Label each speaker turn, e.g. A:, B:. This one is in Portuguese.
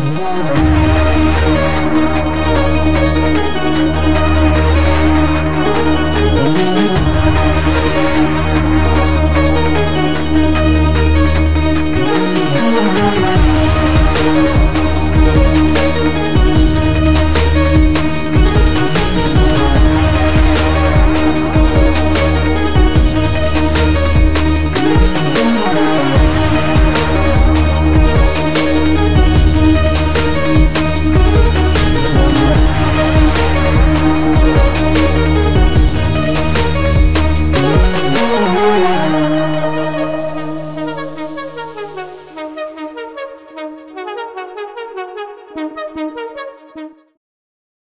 A: Música